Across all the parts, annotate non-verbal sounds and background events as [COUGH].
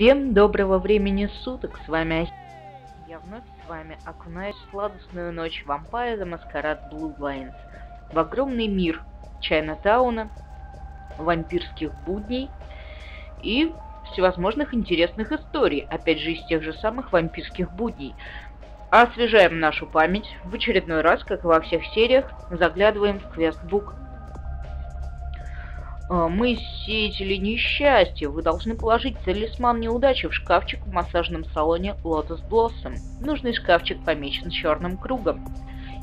Всем доброго времени суток, с вами Я вновь с вами окунаюсь в сладостную ночь вампая за маскарад Bloodlines в огромный мир Чайна-тауна, вампирских будней и всевозможных интересных историй, опять же из тех же самых вампирских будней. Освежаем нашу память в очередной раз, как и во всех сериях, заглядываем в квестбук Мы сеятели несчастья. Вы должны положить талисман неудачи в шкафчик в массажном салоне Lotus Blossom. Нужный шкафчик помечен черным кругом.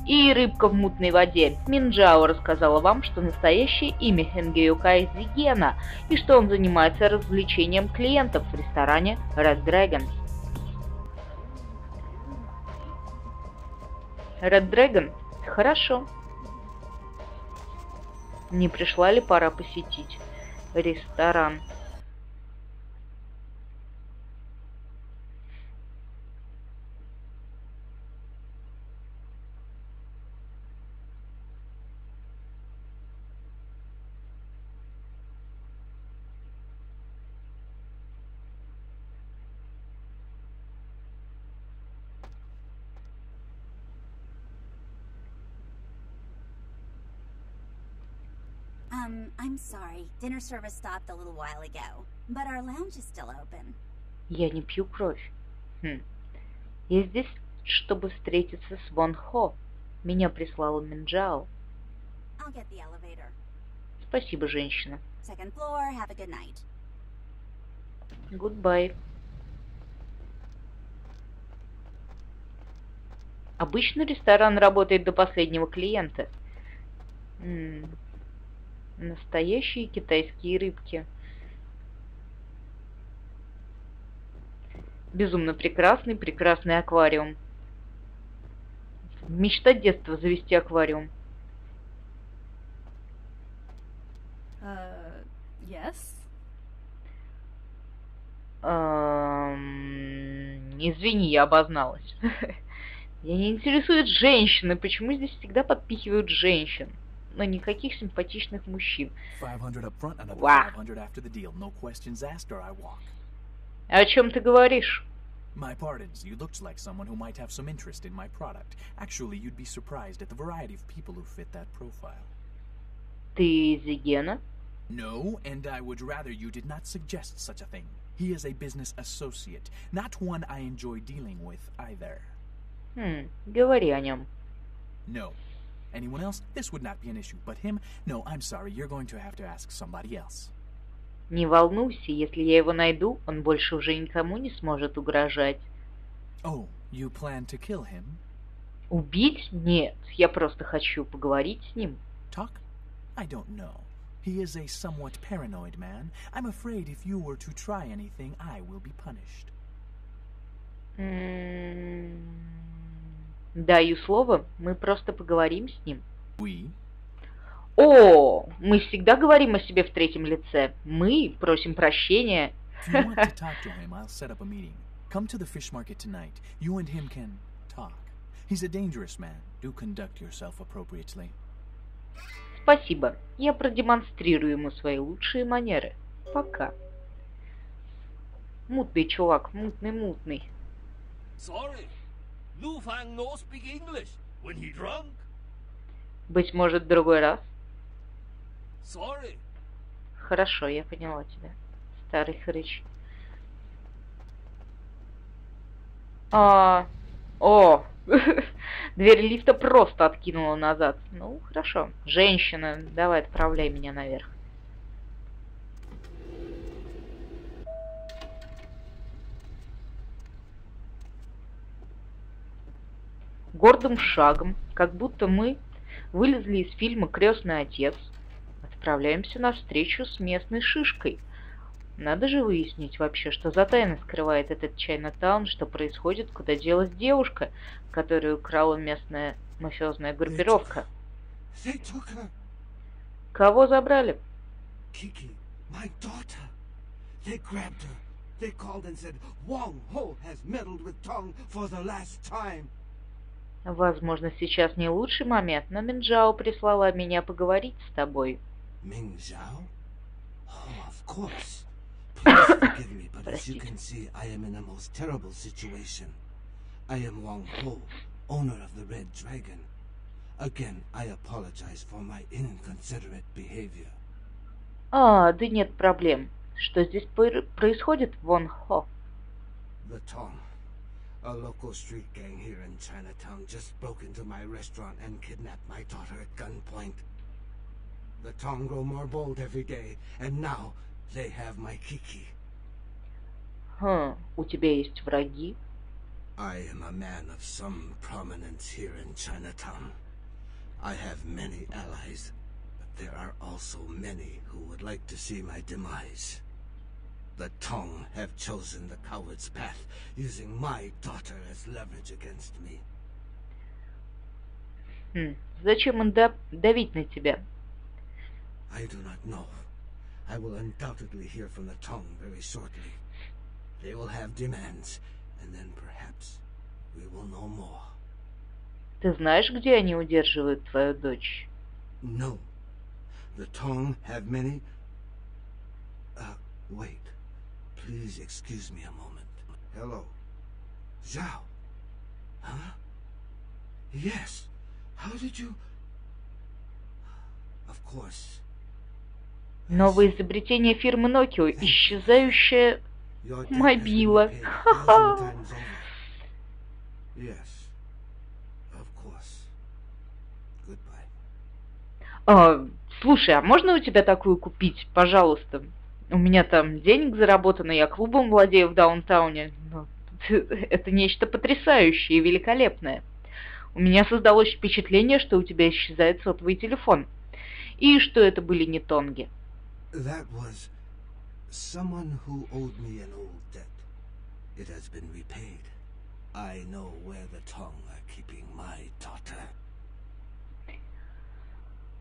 И рыбка в мутной воде. Минджао рассказала вам, что настоящее имя Хенгеюкай Зигена, и что он занимается развлечением клиентов в ресторане Red Dragon. Red Dragon? Хорошо. Не пришла ли пора посетить ресторан? Um, I'm sorry. Dinner service stopped a little while ago, but our lounge is still open. Я не пью кровь. Хм. Я здесь, чтобы встретиться с Вон Хо. Меня прислала Минджао. I'll get the elevator. Спасибо, женщина. Second floor, have a good night. Goodbye. Обычно ресторан работает до последнего клиента. М, Настоящие китайские рыбки. Безумно прекрасный, прекрасный аквариум. Мечта детства завести аквариум. Uh, yes? Эм, Извини, я обозналась. [LAUGHS] Я не интересует женщины. Почему здесь всегда подпихивают женщин? Но никаких симпатичных мужчин. 500 up front, another Wow. 500 after the deal. No questions asked or I walk. О чем ты говоришь? My pardons, you looked like someone who might have some interest in my product. Actually, you'd be surprised at the variety of people who fit that profile. Ты Зигена? No, and I would rather you did not suggest such a thing. He is a business associate, not one I enjoy dealing with either. Хм, говори о нем. No. Anyone else? This would not be an issue, but him? No, I'm sorry, you're going to have to ask somebody else. Не волнуйся, если я его найду, он больше уже никому не сможет угрожать. Oh, you plan to kill him? Убить? Нет, я просто хочу поговорить с ним. Talk? I don't know. He is a somewhat paranoid man. I'm afraid if you were to try anything, I will be punished. М, Даю слово, мы просто поговорим с ним. We? О, мы всегда говорим о себе в третьем лице. Мы просим прощения. Him. Спасибо. Я продемонстрирую ему свои лучшие манеры. Пока. Мутный чувак, мутный-мутный. Sorry, Lu Fang no speak English when he drunk. Быть может, в другой раз? Sorry, Хорошо, я поняла тебя. Старый хрыч. А, о, [LAUGHS] дверь лифта просто откинула назад. Ну, хорошо. Женщина, давай отправляй меня наверх. Гордым шагом, как будто мы вылезли из фильма «Крестный отец», отправляемся на встречу с местной шишкой. Надо же выяснить вообще, что за тайна скрывает этот Чайна-таун, что происходит, куда делась девушка, которую украла местная мафиозная группировка. Кого забрали? Kiki, my daughter. They grabbed her. They called and said, Wong Ho has meddled with Tong for the last time. Возможно, сейчас не лучший момент, но Минджао прислала меня поговорить с тобой. Zhao? Oh, of course. Please forgive me, but As you can see, I am in a most terrible situation. I am Wang Ho, owner of the Red Dragon. Again, I apologize for my inconsiderate behavior. А, да нет проблем. Что здесь пр- происходит, Вон Хо? The Tong, a local street gang here in Chinatown, just broke into my restaurant and kidnapped my daughter at gunpoint. The Tong grow more bold every day, and now they have my Kiki. Хм, у тебя есть враги? I am a man of some prominence here in Chinatown. I have many allies, but there are also many who would like to see my demise. The Tong have chosen the coward's path, using my daughter as leverage against me. Хм, зачем им да- давить на тебя? I do not know. I will undoubtedly hear from the Tong very shortly. They will have demands, and then perhaps we will know more. Ты знаешь, где они удерживают твою дочь? No. The Tong have many. Uh, wait. Please excuse me a moment. Hello. Zhao. Huh? Yes. How did you. Of course. Новое изобретение фирмы Nokia, been Мобила. over. Yes. Of course. Goodbye. А, слушай, а можно у тебя такую купить, пожалуйста? У меня там денег заработано, я клубом владею в даунтауне. Ну, [LAUGHS] это нечто потрясающее и великолепное. У меня создалось впечатление, что у тебя исчезает сотовый телефон. И что это были не тонги.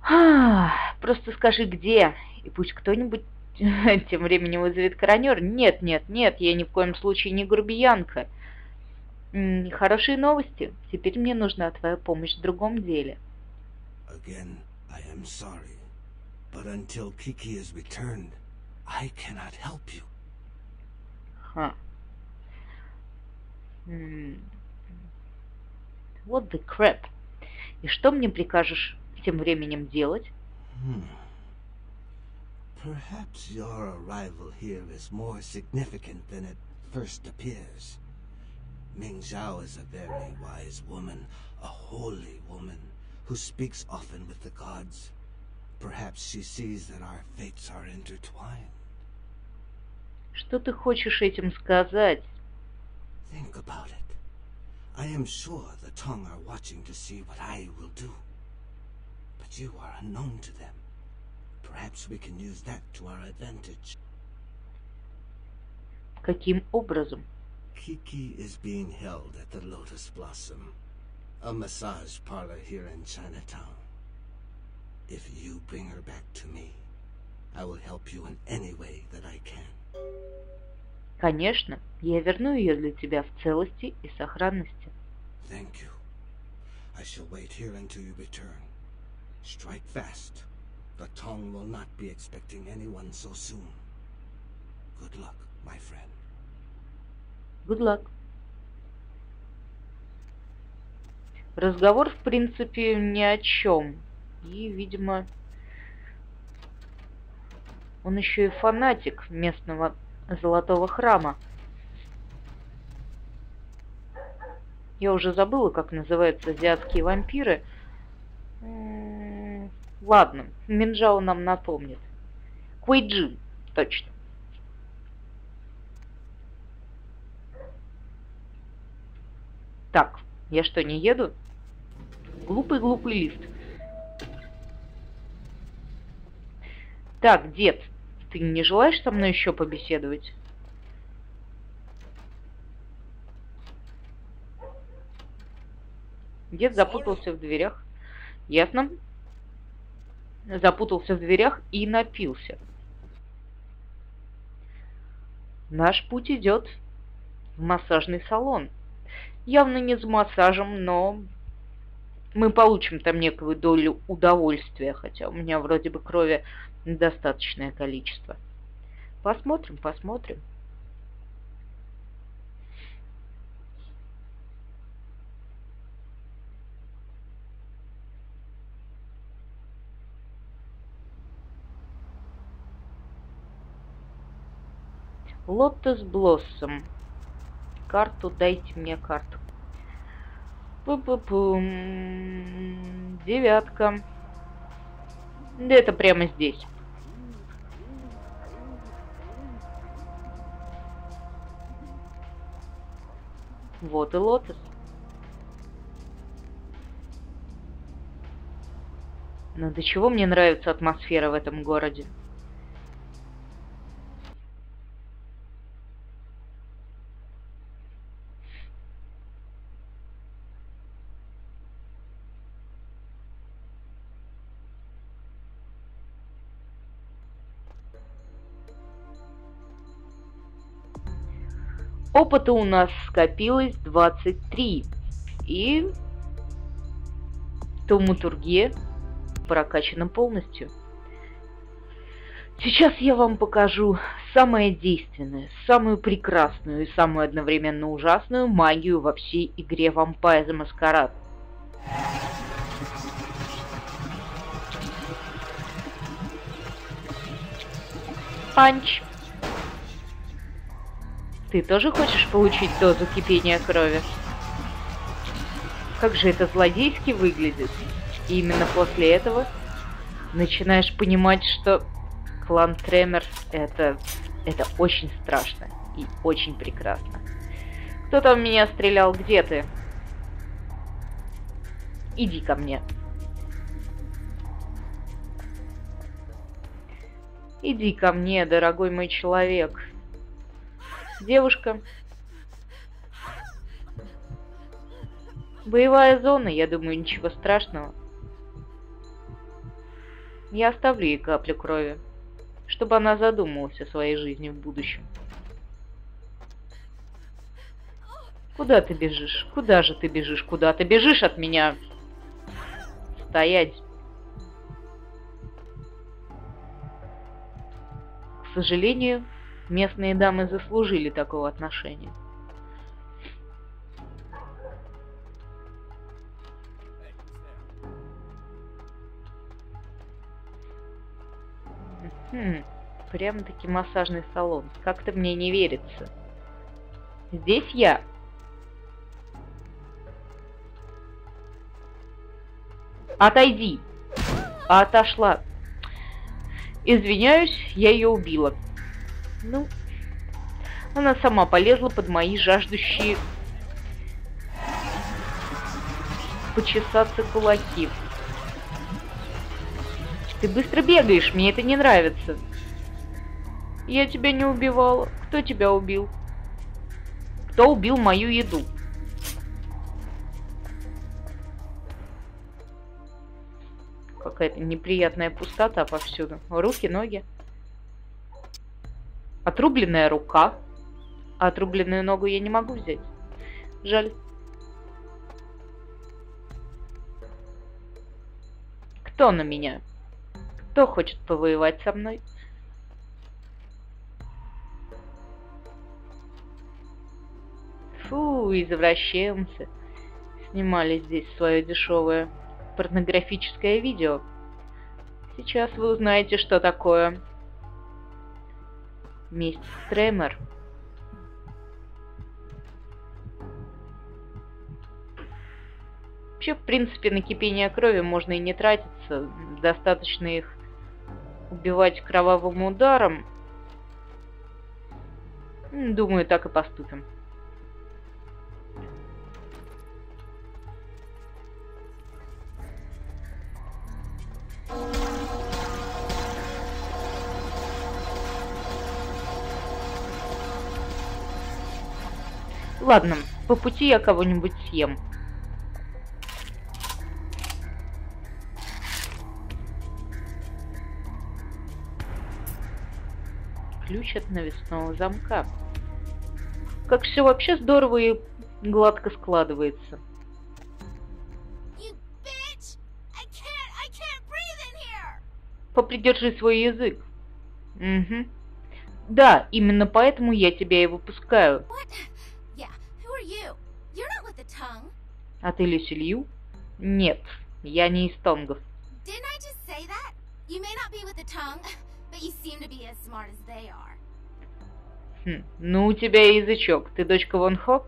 [SIGHS] Просто скажи, где, и пусть кто-нибудь [LAUGHS] тем временем вызовет коронер. Нет, нет, нет, я ни в коем случае не грубиянка. Хорошие новости. Теперь мне нужна твоя помощь в другом деле. Again, I am sorry. But until Kiki is returned, I cannot help you. Ха. М. What the crap? И что мне прикажешь тем временем делать? Hmm. Perhaps your arrival here is more significant than it first appears. Ming Zhao is a very wise woman, a holy woman, who speaks often with the gods. Perhaps she sees that our fates are intertwined. Что ты хочешь этим сказать? Think about it. I am sure the Tong are watching to see what I will do. But you are unknown to them. Perhaps we can use that to our advantage. Каким образом? Kiki is being held at the Lotus Blossom, a massage parlor here in Chinatown. If you bring her back to me, I will help you in any way that I can. Конечно, я верну ее для тебя в целости и сохранности. Thank you. I shall wait here until you return. Strike fast. The Tong will not be expecting anyone so soon. Good luck, my friend. Good luck. Разговор, в принципе, ни о чем. И, видимо, он еще и фанатик местного золотого храма. Я уже забыла, как называются азиатские вампиры. Ладно, Минджао нам напомнит. Куэйджин, точно. Так, я что, не еду? Глупый-глупый лист. Так, дед, ты не желаешь со мной еще побеседовать? Дед запутался в дверях. Ясно. Запутался в дверях и напился. Наш путь идет в массажный салон. Явно не за массажем, но мы получим там некую долю удовольствия, хотя у меня вроде бы крови достаточное количество. Посмотрим, посмотрим. Лотос Блоссом. Карту, дайте мне карту. Пу-пу-пум. Девятка. Да это прямо здесь. Вот и лотос. Но до чего мне нравится атмосфера в этом городе. Опыта у нас скопилось 23. И Тауматургия прокачана полностью. Сейчас я вам покажу самое действенное, самую прекрасную и самую одновременно ужасную магию во всей игре Vampire the Masquerade. Панч. Ты тоже хочешь получить дозу кипения крови? Как же это злодейски выглядит. И именно после этого начинаешь понимать, что клан Тремер это, это очень страшно и очень прекрасно. Кто там меня стрелял? Где ты? Иди ко мне. Иди ко мне, дорогой мой человек. Девушка. Боевая зона, я думаю, ничего страшного. Я оставлю ей каплю крови, чтобы она задумалась о своей жизни в будущем. Куда ты бежишь? Куда же ты бежишь? Куда ты бежишь от меня? Стоять. К сожалению, местные дамы заслужили такого отношения. Хм, прям-таки массажный салон. Как-то мне не верится. Здесь я. Отойди. Отошла. Извиняюсь, я ее убила. Ну, она сама полезла под мои жаждущие почесаться кулаки. Ты быстро бегаешь, мне это не нравится. Я тебя не убивала. Кто тебя убил? Кто убил мою еду? Какая-то неприятная пустота повсюду. Руки, ноги. Отрубленная рука. А отрубленную ногу я не могу взять. Жаль. Кто на меня? Кто хочет повоевать со мной? Фу, извращенцы. Снимали здесь свое дешевое порнографическое видео. Сейчас вы узнаете, что такое месть Стремер. Вообще, в принципе, на кипение крови можно и не тратиться. Достаточно их убивать кровавым ударом. Думаю, так и поступим. Ладно, по пути я кого-нибудь съем. ключ от навесного замка. Как все вообще здорово и гладко складывается. Попридержи свой язык. Угу. Да, именно поэтому я тебя и выпускаю. А ты Люсилью? Нет, я не из Тонгов. Хм, ну у тебя язычок. Ты дочка Вон Хо?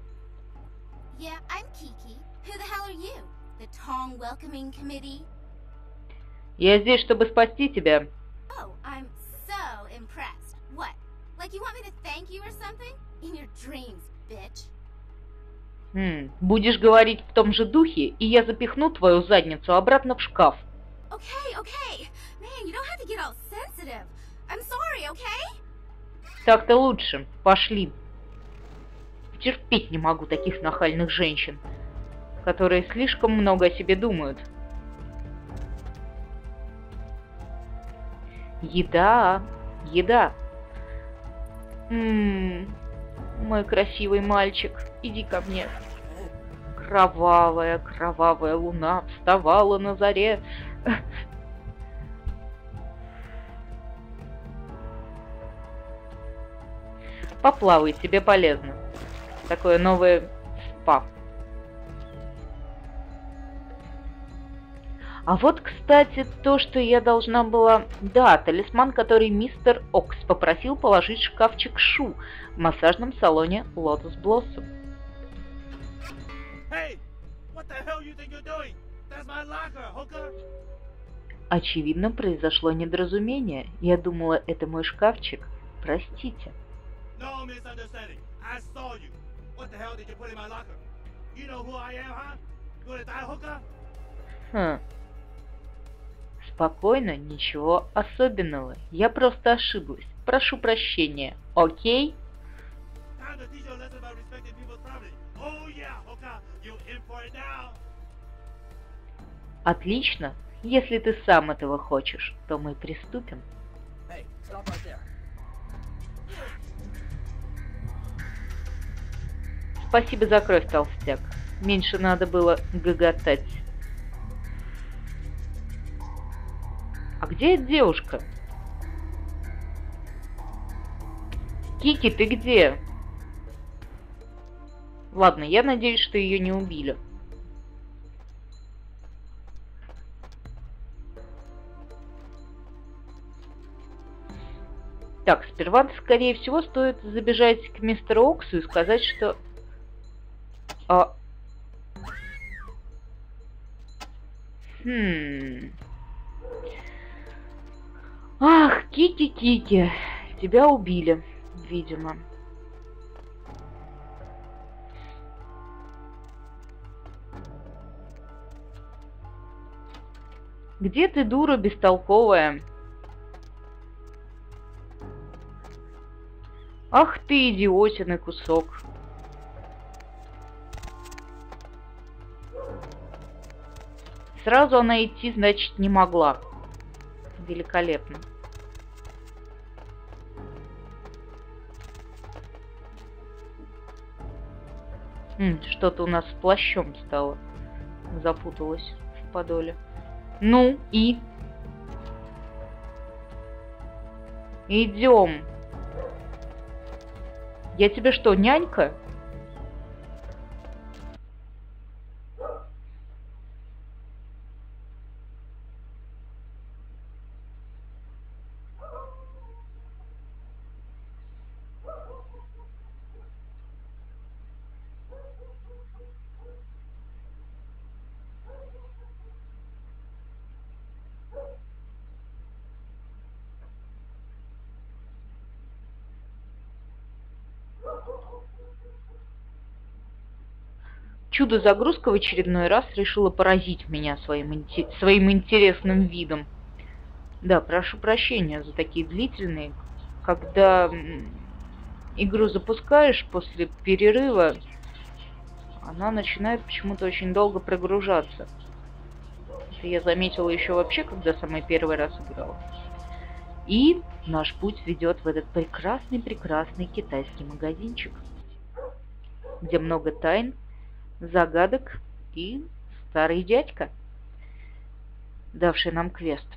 Yeah, I'm Kiki. Who the hell are you? The Tong Welcoming Committee? Я здесь, чтобы спасти тебя. Oh, I'm so impressed. What? Like you want me to thank you or something? In your dreams, bitch. Хм, будешь говорить в том же духе, и я запихну твою задницу обратно в шкаф. Okay, okay. Man, sorry, okay? Так-то лучше. Пошли. Терпеть не могу таких нахальных женщин, которые слишком много о себе думают. Еда, еда. Ммм, мой красивый мальчик, иди ко мне. Кровавая, кровавая луна вставала на заре. Поплавай, тебе полезно. Такое новое спа. А вот, кстати, то, что я должна была... Да, талисман, который мистер Окс попросил положить в шкафчик Шу в массажном салоне Lotus Blossom. Очевидно, произошло недоразумение. Я думала, это мой шкафчик. Простите. No misunderstanding. I saw you. What the hell did you put in my locker? You know who I am, huh? You gonna die, hooker? Хм. Спокойно, ничего особенного. Я просто ошиблась. Прошу прощения. Окей? Отлично. Если ты сам этого хочешь, то мы приступим. Hey, right. Спасибо за кровь, толстяк. Меньше надо было гоготать. А где эта девушка? Кики, ты где? Ладно, я надеюсь, что ее не убили. Так, сперва, скорее всего, стоит забежать к мистеру Оксу и сказать, что... А... Хм... Ах, Кики-Кики, тебя убили, видимо. Где ты, дура бестолковая? Ах ты, идиотиный кусок. Сразу она идти, значит, не могла. Великолепно. Что-то у нас с плащом стало. Запуталась в подоле. Ну и? Идем. Я тебе что, нянька? Чудо-загрузка в очередной раз решила поразить меня своим, своим интересным видом. Да, прошу прощения за такие длительные. Когда игру запускаешь после перерыва, она начинает почему-то очень долго прогружаться. Это я заметила еще вообще, когда самый первый раз играла. И наш путь ведет в этот прекрасный-прекрасный китайский магазинчик, где много тайн, загадок и старый дядька, давший нам квест.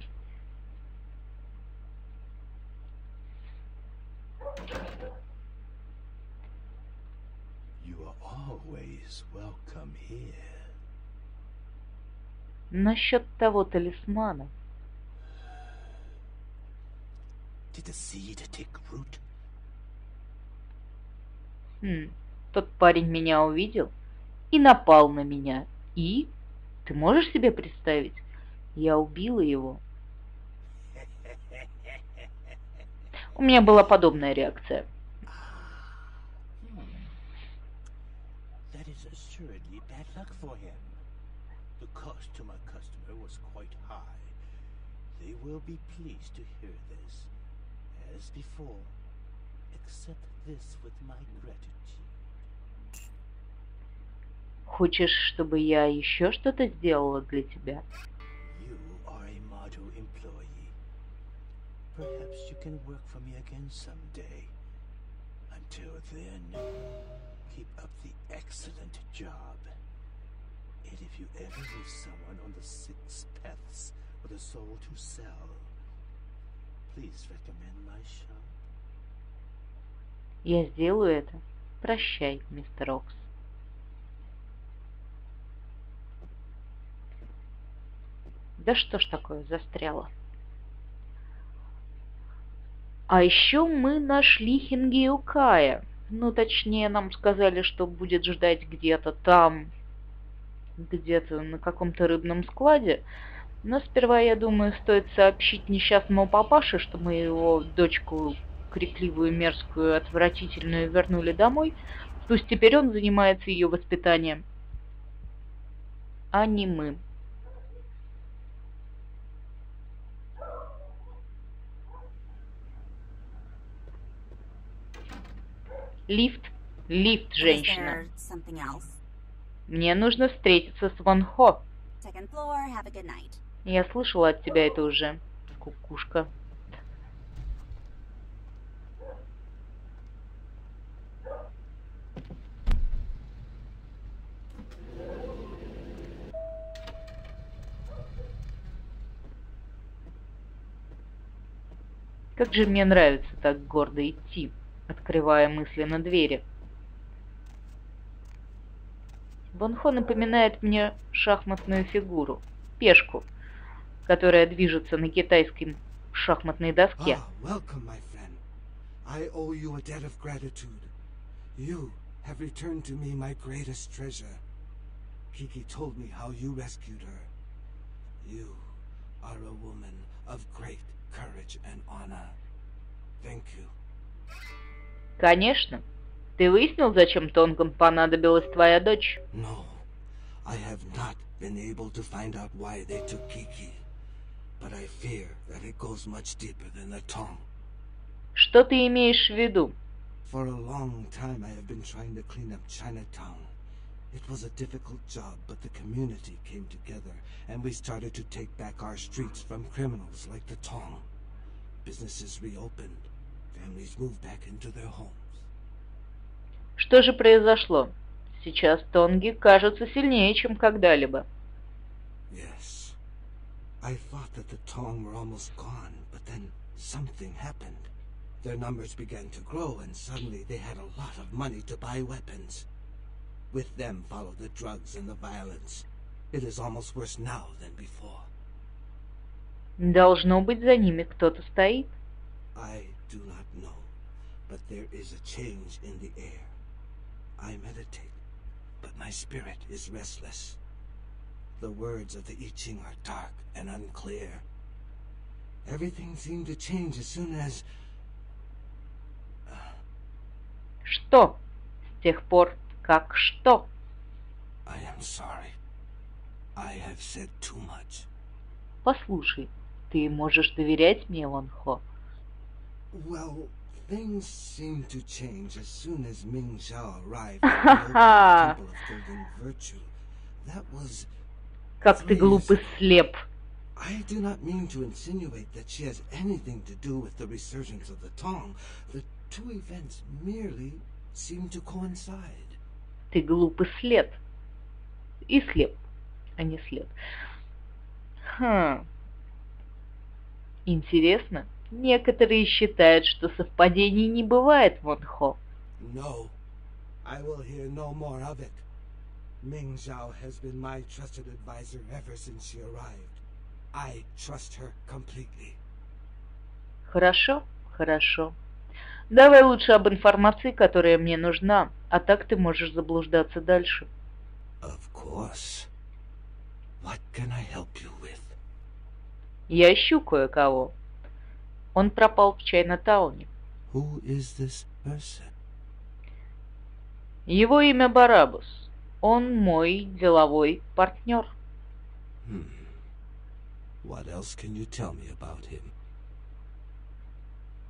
Насчет того талисмана. Хм, тот парень меня увидел и напал на меня. И? Ты можешь себе представить? Я убила его. У меня была подобная реакция. They will be pleased to hear this. As before, accept this with my gratitude. Хочешь, чтобы я еще что-то сделала для тебя? Perhaps you can work for me again someday. Until then, keep up the excellent job. And if you ever meet someone on the six paths with a soul to sell, please recommend my shop. Я сделаю это. Прощай, мистер Окс. Да что ж такое, застряло. А еще мы нашли Хингиукая. Ну, точнее, нам сказали, что будет ждать где-то там, где-то на каком-то рыбном складе. Но сперва, я думаю, стоит сообщить несчастному папаше, что мы его дочку крикливую, мерзкую, отвратительную вернули домой. Пусть теперь он занимается ее воспитанием, а не мы. Лифт, лифт, женщина. Мне нужно встретиться с Ван Хо. Я слышала от тебя это уже, кукушка. Как же мне нравится так гордо идти, открывая мысленно двери. Бонхо напоминает мне шахматную фигуру, пешку, которая движется на китайской шахматной доске. Ah, welcome, my friend. I owe you a debt of gratitude. You have returned to me my greatest treasure. Kiki told me how you rescued her. You are a woman of great courage and honor. Thank you. Конечно. Ты выяснил, зачем Тонгам понадобилась твоя дочь? No, I have not been able to find out why they took Kiki. But I fear that it goes much deeper than the tongue. Что ты имеешь в виду? For a long time, I have been trying to clean up Chinatown. It was a difficult job, but the community came together, and we started to take back our streets from criminals like the Tong. Businesses reopened, Что же произошло? Сейчас Тонги кажутся сильнее, чем когда-либо. Yes. I thought that the Tong were almost gone, but then something happened. Their numbers began to grow, and suddenly they had a lot of money to buy weapons. With them followed the drugs and the violence. It is almost worse now than before. Должно быть, за ними кто-то стоит. I do not know, but there is a change in the air. I meditate, but my spirit is restless. The words of the I Ching are dark and unclear. Everything seemed to change as soon as Что? С тех пор, как что? I am sorry. I have said too much. Послушай, ты можешь доверять мне, Ван Хо? Well, things seemed to change as soon as Ming Xiao arrived [LAUGHS] at the old Temple of Golden Virtue. That was Как ты глупо слеп. I do not mean to insinuate that she has anything to do with the resurgence of the Tong. The two events merely seem to coincide. Ты глупый след. И слеп, а не след. Хм. Интересно. Некоторые считают, что совпадений не бывает, Ван Хо. No, I will hear no more of it. Ming Zhao has been my trusted advisor ever since she arrived. I trust her completely. Хорошо, хорошо. Давай лучше об информации, которая мне нужна, а так ты можешь заблуждаться дальше. Of course. What can I help you with? Я ищу кое-кого. Он пропал в Чайна-тауне. Его имя Барабус. Он мой деловой партнер. Hmm. What else can you tell me about him?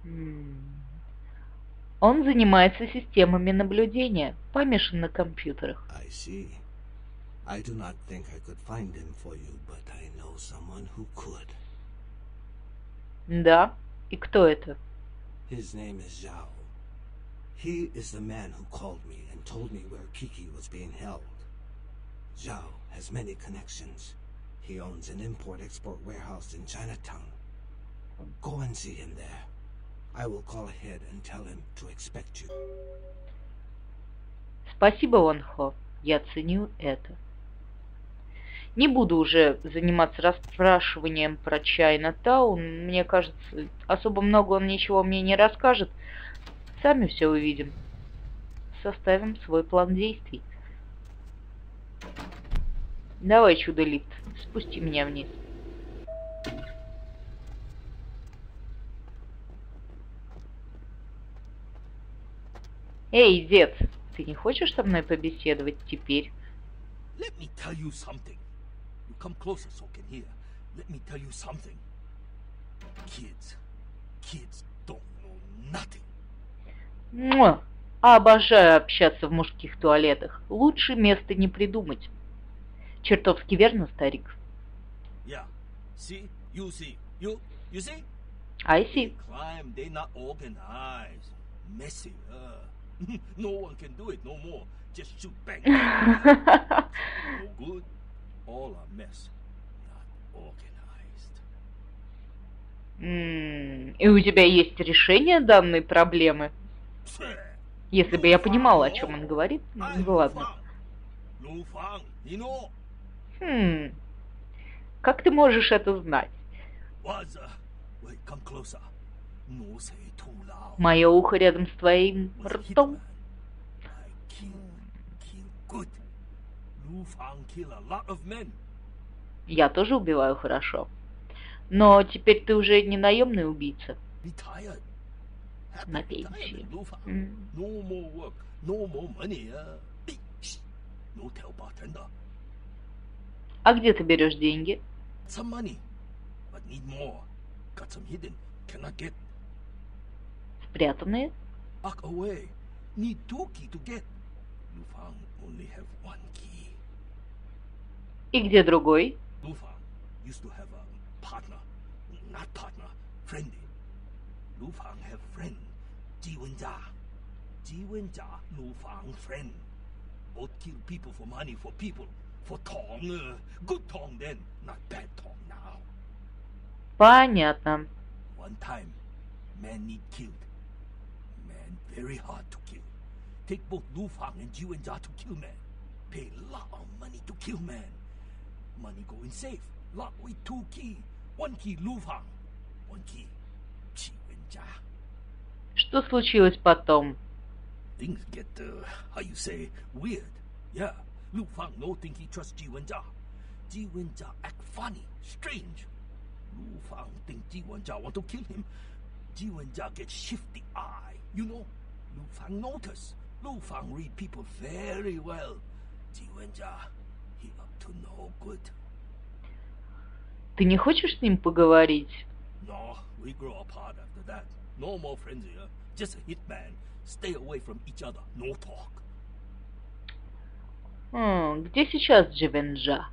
М. Он занимается системами наблюдения, помешан на компьютерах. I see. I do not think I could find him for you, but I know someone who could. Да, и кто это? His name is Zhao. He is the man who called me and told me where Kiki was being held. Zhao has many connections. He owns an import-export warehouse in Chinatown. Go and see him there. I will call ahead and tell him to expect you. Спасибо, Ван Хо. Я ценю это. Не буду уже заниматься расспрашиванием про Чайна Таун. Мне кажется, особо много он ничего мне не расскажет. Сами все увидим. Составим свой план действий. Давай, чудо-лифт, спусти меня вниз. Эй, дед, ты не хочешь со мной побеседовать теперь? Let me tell you something. Come closer so I can hear. Let me tell you something. Kids, kids don't know nothing. Муа! Обожаю общаться в мужских туалетах. Лучше места не придумать. Чертовски верно, старик. Yeah. See? You see. You you see? I see. Crime, they not organized. Messy. Uh, no one can do it no more. Just shoot bang. no good. All a mess. Not organized. М, И у тебя есть решение данной проблемы? Если бы я понимала, о чем он говорит, ну ладно. You know, Хм. Как ты можешь это знать? loud. Мое ухо рядом с твоим ртом. Я тоже убиваю хорошо. Но теперь ты уже не наемный убийца. На пенсии. Uh. А где ты берешь деньги? Спрятанные? Need two key to get. Lu Fang only have one key. И где другой? Lu Fang used to have a partner. Not partner, friendly. Lu Fang have friend. Ji Wenjia. Ji Wenjia, Lu Fang friend. Both kill people for money, for people. For Tong. Uh, good Tong then, not bad Tong now. Понятно. One time, man need killed. Man very hard to kill. Take both Lu Fang and Ji Wenjia to kill man. Pay lot of money to kill man. Money go in safe. Lock with two key. One key Lu Fang. One key Ji Wenjia. Что случилось потом? Things get, uh, how you say, weird. Yeah, Lu Fang no think he trust Ji Wenjia. Ji Wenjia act funny, strange. Lu Fang think Ji Wenjia want to kill him. Ji Wenjia get shifty eye, you know. Lu Fang notice. Lu Fang read people very well. Ji Wenjia, Ты не хочешь с ним поговорить? No, we grow apart after that. No more friends here. Just a hitman. Stay away from each other. No talk. М, где сейчас Дживенджа?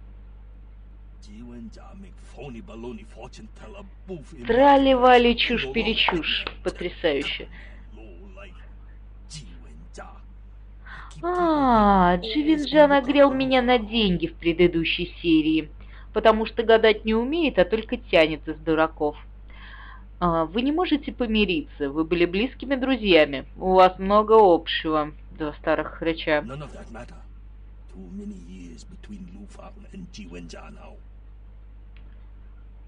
Трали-вали, чушь-перечушь. Потрясающе. А, on the меня на деньги в предыдущей серии, потому что гадать не умеет, а только тянет из дураков. А, вы не можете помириться, вы были близкими друзьями, у вас много общего, два старых.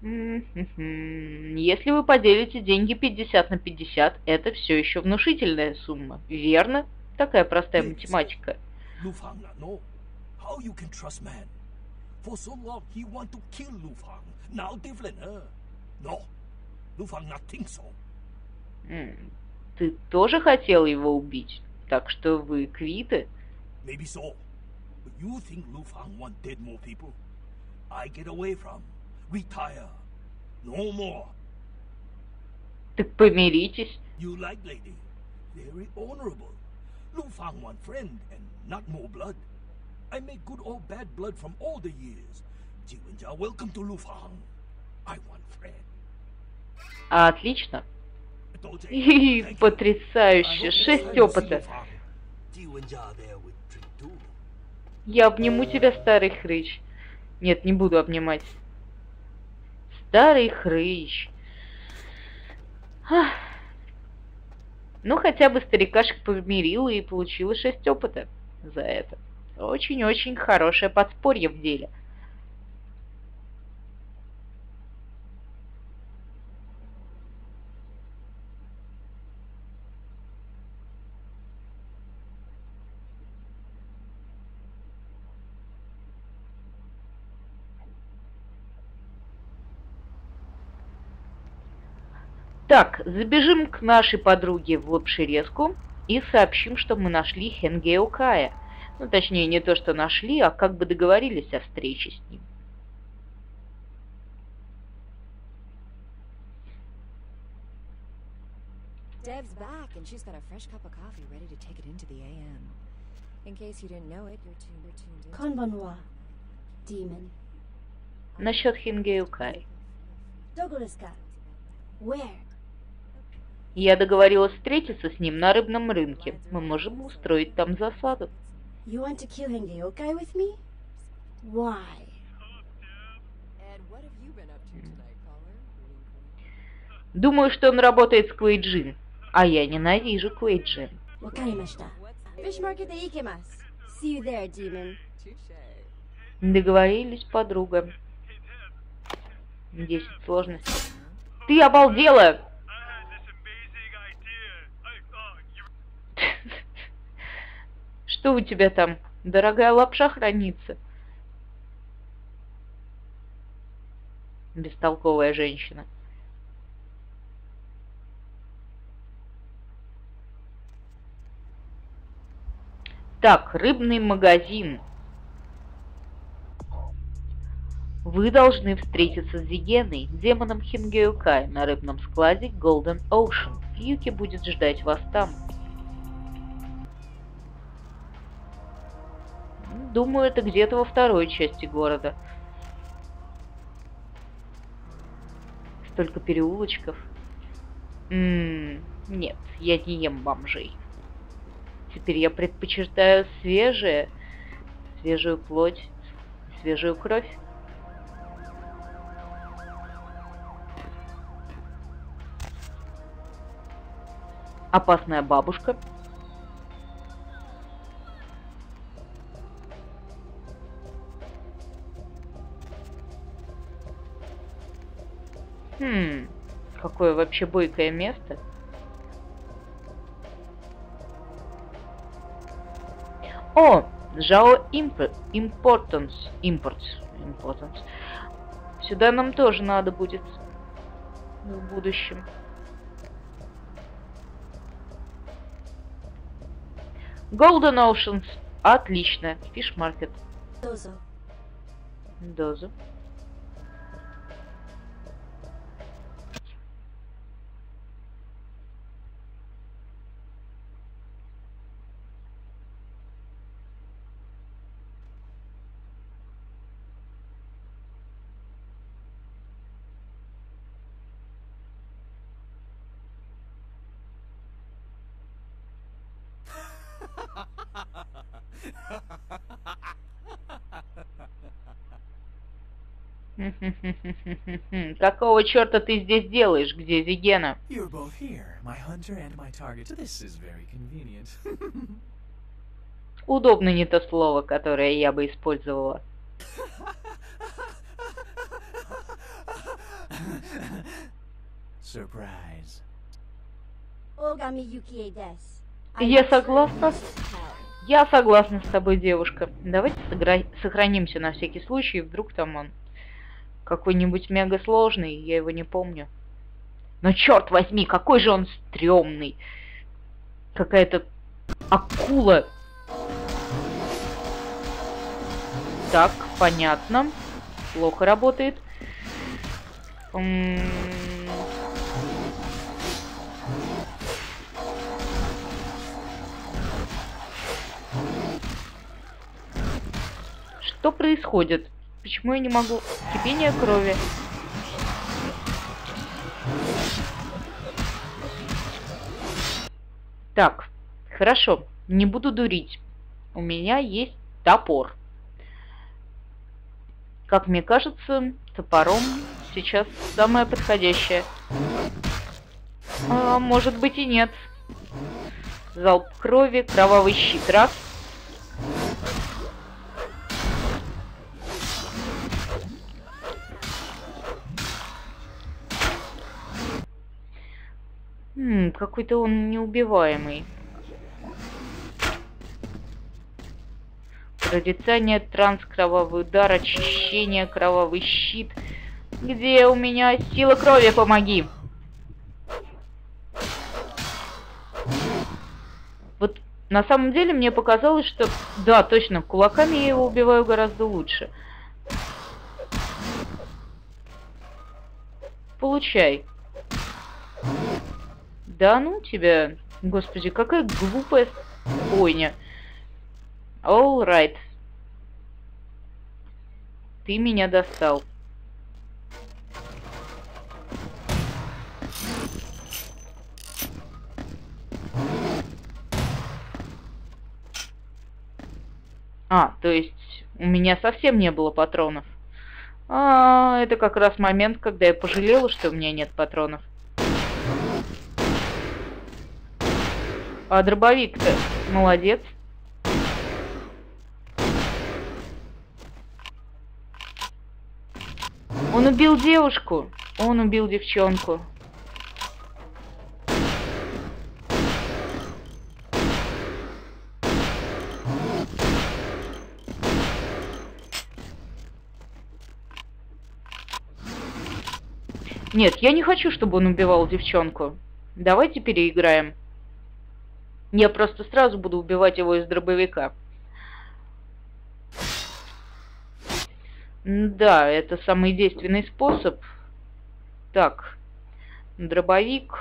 М-м-м. Если вы поделите деньги 50 на 50, это все еще внушительная сумма, верно? Такая простая математика. How you can trust man? For so long he want to kill Lu Fang. Now different, huh? No. Lu Fang not think so. Ты тоже хотел его убить, так что вы квиты? Maybe so. But you think Lu Fang want dead more people? I get away from. Retire. No more. Так помиритесь. You like lady. Very honorable. Lu Fang want friend and not more blood. I make good or bad blood from all the years. Ji Wenjia, welcome to Lu Fang. I want friend. Отлично. Doje, И потрясающе. Шесть опыта. Я обниму тебя, старый хрыч. Нет, не буду обнимать. Старый хрыч. Ах. Ну, хотя бы старикашек помирила и получила шесть опыта за это. Очень-очень хорошее подспорье в деле. Так, забежим к нашей подруге в Лапшерезку и сообщим, что мы нашли Хенгео Кая. Ну, точнее, не то, что нашли, а как бы договорились о встрече с ним. Dev's back, and she's got a fresh cup of coffee ready to take it into the AM. In case you didn't know it, you're tuned, you're tuned in. Konbanwa, demon. Насчет Кай. Dogoriska. Where? Я договорилась встретиться с ним на рыбном рынке. Мы можем устроить там засаду. You want to kill with me? Why? Думаю, что он работает с Куэйджин. А я ненавижу Куэйджин. Договорились, подруга. Десять сложностей. Ты обалдела! Что у тебя там? Дорогая лапша хранится? Бестолковая женщина. Так, рыбный магазин. Вы должны встретиться с Зигеной, демоном Хингеюкай, на рыбном складе Golden Ocean. Юки будет ждать вас там. Думаю, это где-то во второй части города. Столько переулочков. М, нет, я не ем бомжей. Теперь я предпочитаю свежее, свежую плоть, свежую кровь. Опасная бабушка. Какое вообще бойкое место. О, Жао Importance. Imports. Importance. Сюда нам тоже надо будет в будущем. Golden Oceans. Отлично. Market. Dozo. Дозу. [LAUGHS] Какого черта ты здесь делаешь? Где Зигена? [LAUGHS] Удобно не то слово, которое я бы использовала. [LAUGHS] Surprise. Я согласна. Я согласна с тобой, девушка. Давайте сыгра... сохранимся на всякий случай, вдруг там он какой-нибудь мега сложный, я его не помню. Но черт возьми, какой же он стрёмный. Какая-то акула. Так, понятно. Плохо работает. М Что происходит? Почему я не могу? Кипение крови. Так, хорошо. Не буду дурить. У меня есть топор. Как мне кажется, топором сейчас самое подходящее. А, может быть и нет. Залп крови, кровавый щит. Раз. Хм, какой-то он неубиваемый. Прорицание, транс, кровавый удар, очищение, кровавый щит. Где у меня сила крови? Помоги! Вот на самом деле мне показалось, что... Да, точно, кулаками я его убиваю гораздо лучше. Получай. Да ну тебя, господи, какая глупая бойня. All right. Ты меня достал. А, то есть у меня совсем не было патронов. А, это как раз момент, когда я пожалела, что у меня нет патронов. А дробовик-то молодец. Он убил девушку. Он убил девчонку. Нет, я не хочу, чтобы он убивал девчонку. Давайте переиграем. Я просто сразу буду убивать его из дробовика. Да, это самый действенный способ. Так, дробовик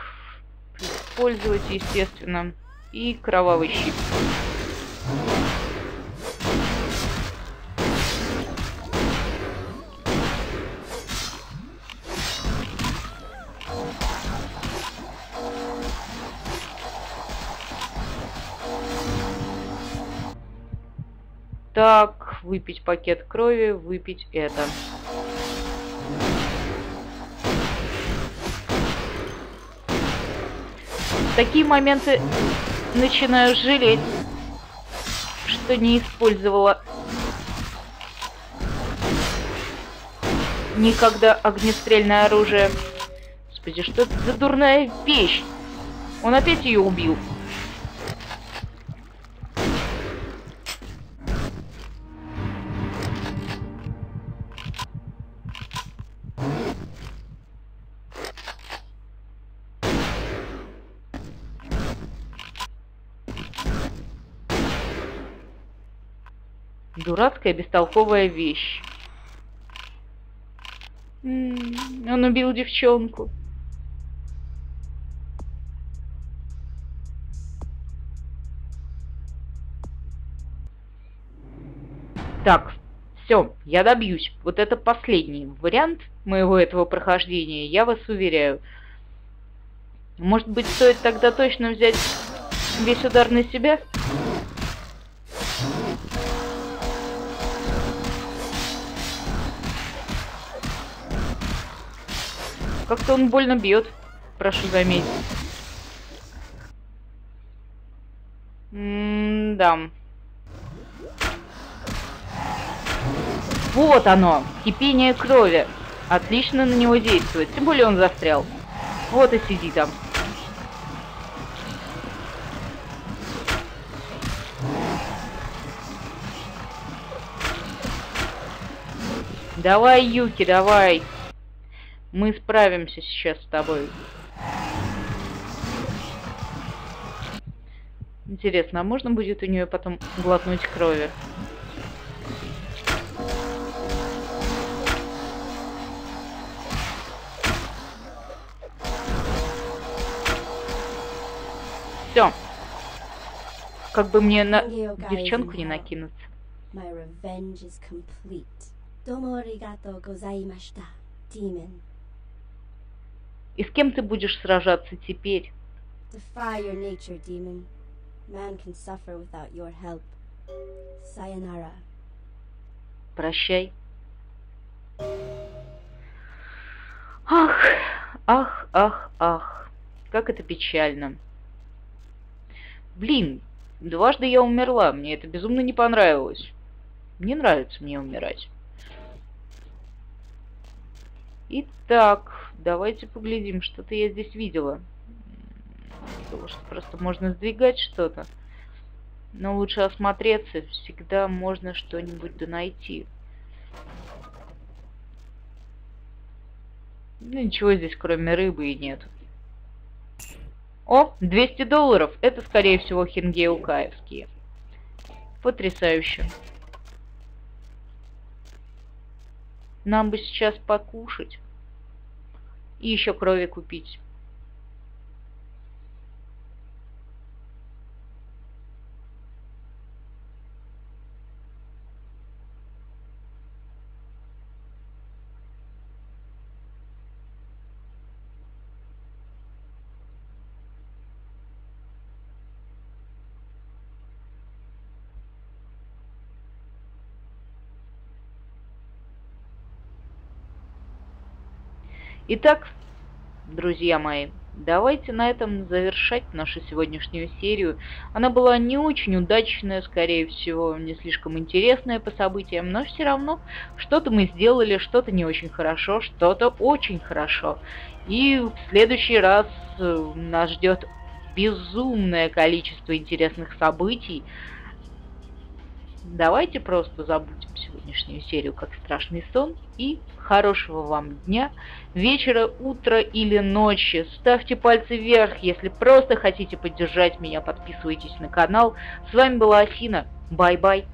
использовать, естественно, и кровавый щит. Так, выпить пакет крови, выпить это. В такие моменты начинаю жалеть, что не использовала никогда огнестрельное оружие. Господи, что это за дурная вещь? Он опять ее убил. Дурацкая, бестолковая вещь. М -м, он убил девчонку. Так, все, я добьюсь. Вот это последний вариант моего этого прохождения, я вас уверяю. Может быть, стоит тогда точно взять весь удар на себя? Как-то он больно бьет, прошу заметить. М-да. Вот оно, кипение крови. Отлично на него действует. Тем более он застрял. Вот и сиди там. Давай, Юки, давай. Мы справимся сейчас с тобой. Интересно, а можно будет у нее потом глотнуть крови? Все. Как бы мне на девчонку не накинуться. My revenge is complete. Domo arigato gozaimashita, demon. И с кем ты будешь сражаться теперь? Defy your nature, demon. Man can suffer without your help. Sayonara. Прощай. Ах, ах, ах, ах. Как это печально. Блин, дважды я умерла. Мне это безумно не понравилось. Не нравится мне умирать. Итак, давайте поглядим, что-то я здесь видела. Потому что просто можно сдвигать что-то. Но лучше осмотреться, всегда можно что-нибудь да найти. Ну, ничего здесь кроме рыбы и нет. О, 200 долларов. Это, скорее всего, хингеукаевские. Потрясающе. Нам бы сейчас покушать. И еще крови купить. Итак, друзья мои, давайте на этом завершать нашу сегодняшнюю серию. Она была не очень удачная, скорее всего, не слишком интересная по событиям, но все равно что-то мы сделали, что-то не очень хорошо, что-то очень хорошо. И в следующий раз э, нас ждет безумное количество интересных событий. Давайте просто забудем сегодняшнюю серию как страшный сон. И хорошего вам дня, вечера, утра или ночи. Ставьте пальцы вверх, если просто хотите поддержать меня, подписывайтесь на канал. С вами была Афина. Bye-bye.